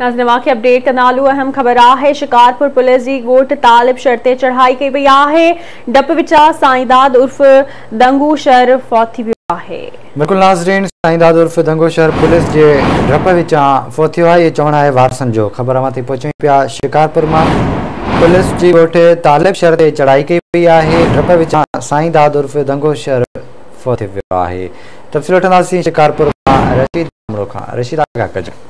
नाज़रीन वाक़ई अपडेट कंदालू अहम ख़बर आहे शिकारपुर पुलिस जी ॻोठ तालिब शर्ते चढ़ाई कई वई आहे डप विचा साईंदाद उर्फ़ दंगू शहर फौत वियो आहे बिल्कुलु नाज़रीन, साईंदाद उर्फ़ दंगू शहर पुलिस जे डप विचां फौत थियो आहे इहो चवणु आहे वारसनि जो। ख़बर माँ थी पहुचूं पिया शिकारपुर माँ पुलिस जी ॻोठ तालिब शहर ते चढ़ाई कई वई आहे डप विचां साईंदाद उर्फ़ दंगू शहर फौत वियो आहे तफ़सील वठंदासीं शिकारपुर माँ रशीद रशीद आगा कजो।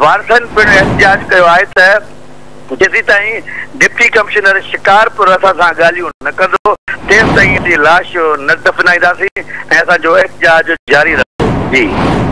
वारसनि पिण एहतिजाज कयो आहे त जेसीं ताईं डिप्टी कमिश्नर शिकारपुर असां सां ॻाल्हियूं न लाश न दफ़नाईंदासीं ऐं असांजो जारी रहंदो जी।